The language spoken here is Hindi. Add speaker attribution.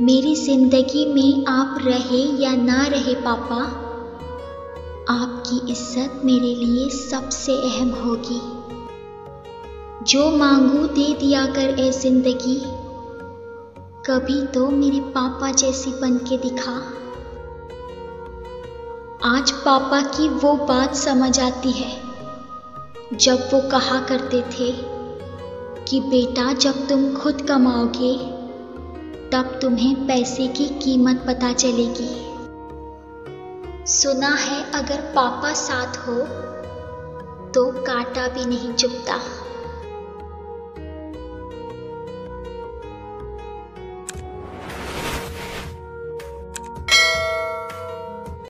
Speaker 1: मेरी ज़िंदगी में आप रहे या ना रहे पापा, आपकी इज़्ज़त मेरे लिए सबसे अहम होगी। जो मांगू दे दिया कर ए ज़िंदगी, कभी तो मेरे पापा जैसी बन के दिखा। आज पापा की वो बात समझ आती है, जब वो कहा करते थे कि बेटा जब तुम खुद कमाओगे तब तुम्हें पैसे की कीमत पता चलेगी। सुना है अगर पापा साथ हो तो काटा भी नहीं चुभता